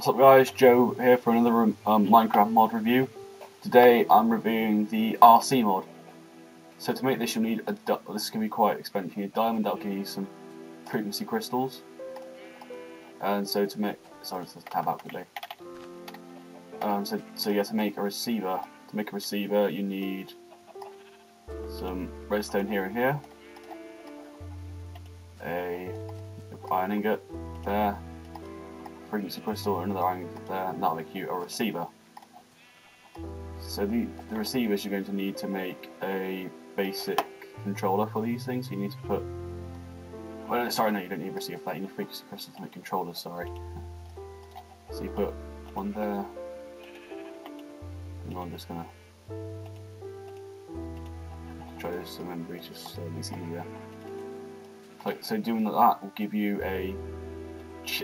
What's up guys, Joe here for another um, Minecraft mod review. Today I'm reviewing the RC mod. So to make this you'll need a, this is going to be quite expensive, you need a diamond that'll give you some frequency crystals. And so to make, sorry let's tab out quickly. Um, so, so yeah, to make a receiver, to make a receiver you need some redstone here and here, a iron ingot there, frequency crystal or that'll make you a receiver. So the, the receivers you're going to need to make a basic controller for these things. You need to put, well, sorry, no, you don't need a receiver for. You need frequency crystal to make controllers. Sorry. So you put one there, and I'm just gonna try this to. It's just so it's easier. so doing that will give you a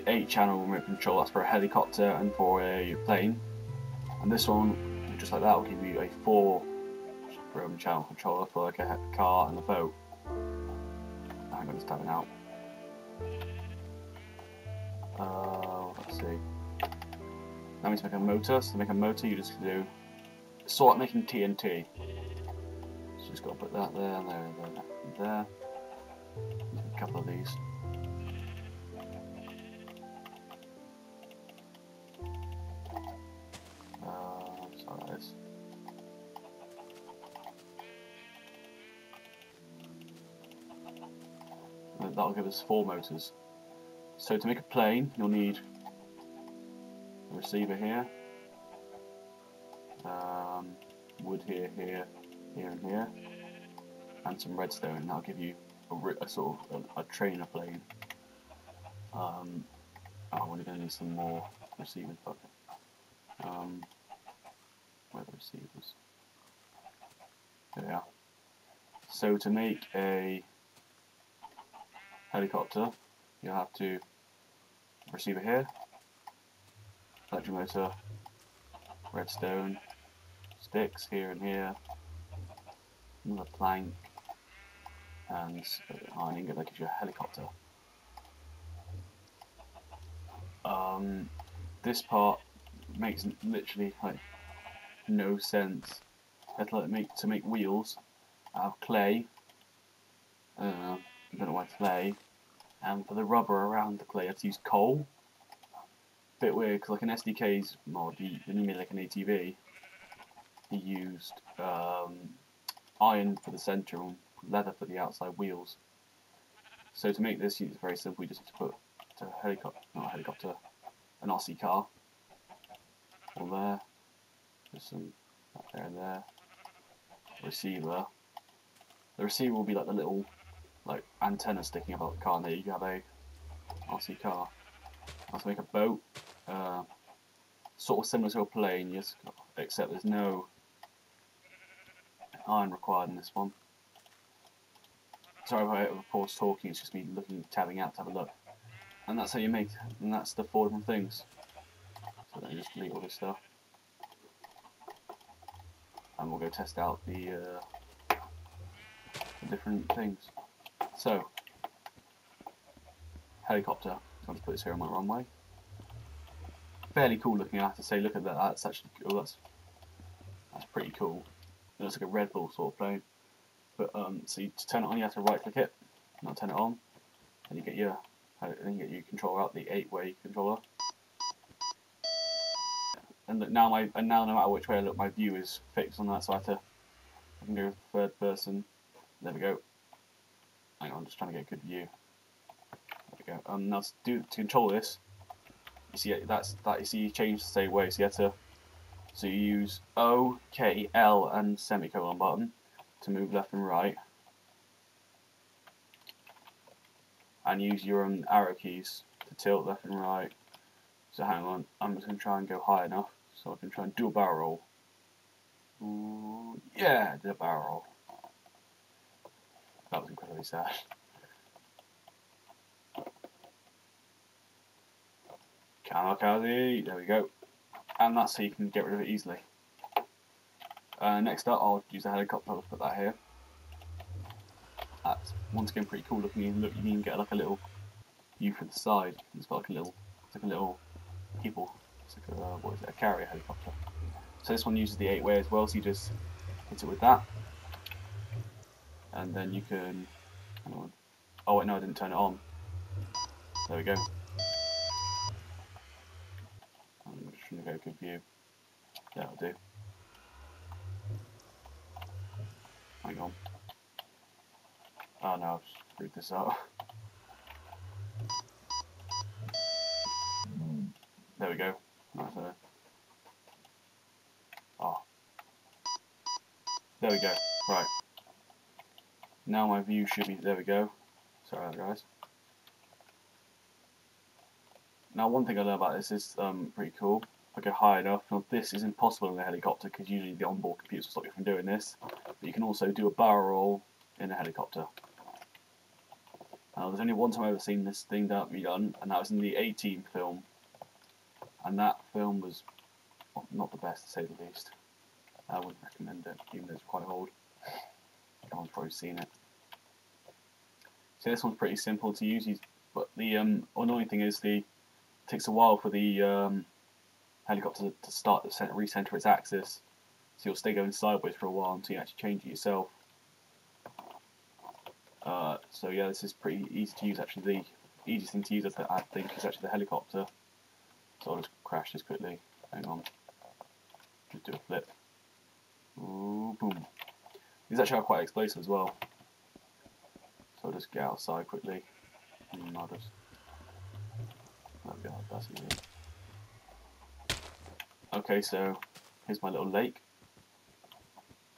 eight channel remote control. That's for a helicopter and for a plane. And this one, just like that, will give you a four room channel controller for like a car and a boat. I'm going to tab it out. Uh, let's see. Need to make a motor. So to make a motor, you just do sort making TNT. So just got to put that there, there, there, there. A couple of these. That'll give us four motors. So to make a plane, you'll need a receiver here, um, wood here, here, here and here, and some redstone. And that'll give you a, a sort of a, a, trainer plane. Um, oh, we're going to need some more receivers, but um, where the receivers? There they are. So to make a helicopter, you have to receiver here, electric motor, redstone, sticks here and here, another plank, and iron ingot that gives you a helicopter. Um, this part makes literally like no sense. to make to make wheels out of clay. Uh, I don't know why clay and for the rubber around the clay I had to use coal. Bit weird because like an SDK's mod, you, when you made like an ATV, he used um, iron for the centre and leather for the outside wheels. So to make this, it's very simple. You just have to put a helicopter, not a helicopter, an RC car. All there. There's some there and there. Receiver. The receiver will be like the little like antenna sticking out the car and there you have a RC car. To make a boat, uh, sort of similar to a plane, yes, except there's no iron required in this one. Sorry if I pause talking, it's just me looking, tabbing out to have a look. And that's how you make, and that's the four different things. So let me just delete all this stuff. And we'll go test out the, uh, the different things. So, helicopter. I'll just put this here on my runway. Fairly cool looking, I have to say. Look at that. That's actually cool. That's that's pretty cool. It looks like a Red Bull sort of plane. But um, so you, to turn it on, you have to right click it, not turn it on, and you get your then you get your controller out, the eight-way controller. And now my and now no matter which way I look, my view is fixed on that, so I have to I can go third person. There we go. Hang on, I'm just trying to get a good view. There we go. Um, now to, do, to control this, you see that's that. You see, you change the same way. So you have to. So you use O, K, L, and semicolon button to move left and right, and use your own arrow keys to tilt left and right. So hang on, I'm just gonna try and go high enough so I can try and do a barrel. Ooh, yeah, did a barrel. That was incredibly sad. Kamikaze, there we go. And that's so you can get rid of it easily. Uh, next up, I'll use a helicopter to put that here. That's once again pretty cool looking. You look, you can get like a little view from the side. It's got like a little, it's like a little people It's like a, what is it, a carrier helicopter. So this one uses the 8-way as well, so you just hit it with that. And then you can... Oh wait, no, I didn't turn it on. There we go. I'm just to go good view. That'll do. Hang on. Oh no, I've screwed this up. There we go. Nice, oh. Ah. There we go. Right. Now my view should be, there we go. Sorry guys. Now one thing I love about this is um, pretty cool. I go high enough, now this is impossible in a helicopter because usually the onboard computers will stop you from doing this. But you can also do a barrel roll in a helicopter. Now there's only one time I've ever seen this thing that be done, and that was in the A-Team film. And that film was not the best to say the least. I wouldn't recommend it, even though it's quite old. Everyone's probably seen it. So this one's pretty simple to use, but the um, annoying thing is the it takes a while for the um, helicopter to start to recenter its axis, so you'll stay going sideways for a while until you actually change it yourself. Uh, so yeah, this is pretty easy to use. Actually, the easiest thing to use, I think, is actually the helicopter. So I'll just crash this quickly. Hang on. Just do a flip. Ooh, boom. These actually are quite explosive as well. So I'll just get outside quickly. And I'll just that's easy. Okay, so here's my little lake.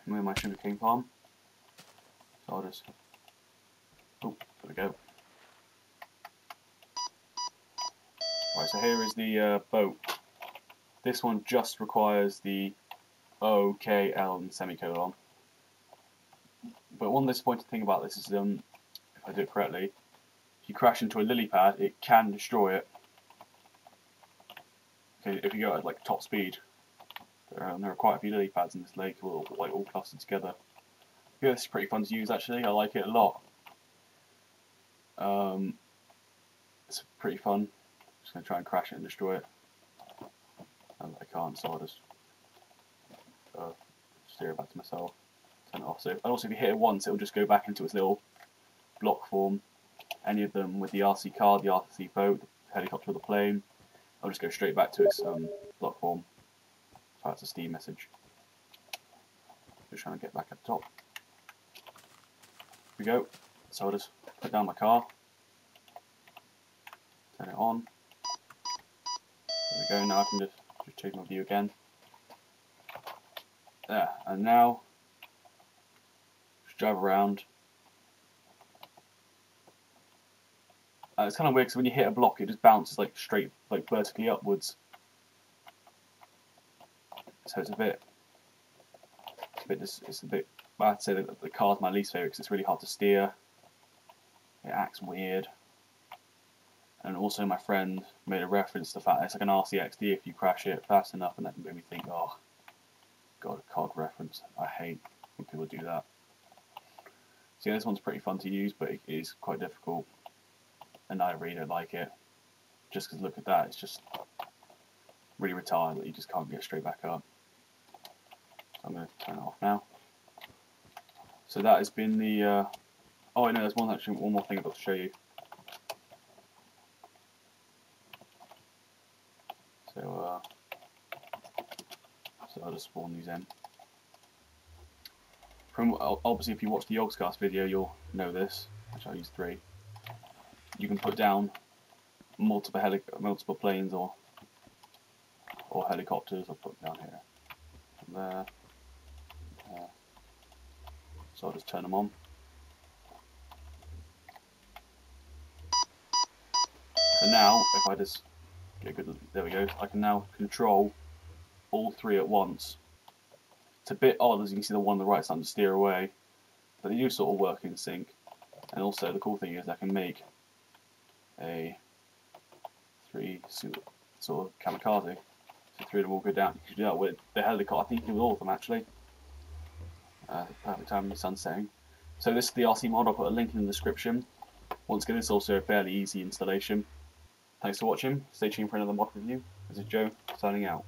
Where my sugarcane farm. So I'll just Oh, there we go. Right, so here is the uh, boat. This one just requires the O, K, L and semicolon. But one disappointing thing about this is, um, if I do it correctly, if you crash into a lily pad, it can destroy it Okay, if you go at like top speed, there are, there are quite a few lily pads in this lake, all, like all clustered together. Yeah, it's pretty fun to use actually. I like it a lot. Um, it's pretty fun. I'm just gonna try and crash it and destroy it. And I can't, so I'll just uh, steer it back to myself. Turn it off. So, and also if you hit it once, it will just go back into its little block form. Any of them with the RC car, the RC boat, the helicopter, or the plane. I'll just go straight back to its um, block form. So that's a Steam message. Just trying to get back up top. Here we go. So I'll just put down my car. Turn it on. There we go. Now I can just, just change my view again. There. And now, drive around. Uh, it's kind of weird because when you hit a block, it just bounces like straight, like vertically upwards. So it's a bit, it's a bit, it's a bit. I'd say that the car's my least favorite because it's really hard to steer. It acts weird. And also, my friend made a reference to the fact that it's like an RCXD if you crash it fast enough, and that made me think, oh, God, a COD reference. I hate when people do that. See, this one's pretty fun to use, but it is quite difficult and I really don't like it. Just because look at that, it's just really retired that you just can't get straight back up. I'm going to turn it off now. So that has been the. Uh, oh, I know there's one actually one more thing I've got to show you. So, uh, so I'll just spawn these in. From obviously, if you watch the Yogscast video, you'll know this. Which I'll use three you can put down multiple heli multiple planes or or helicopters. I'll put them down here, there, there. So I'll just turn them on. So now, if I just get good, there we go. I can now control all three at once. It's a bit odd, as you can see, the one on the right starting to steer away, but they do sort of work in sync. And also, the cool thing is I can make a three sort of kamikaze. So three of them all go down. You can do that with the helicopter. I think you can do all of them actually. Uh, perfect time in the sun setting. So this is the RC mod. I'll put a link in the description. Once again, it's also a fairly easy installation. Thanks for watching. Stay tuned for another mod review. This is Joe, signing out.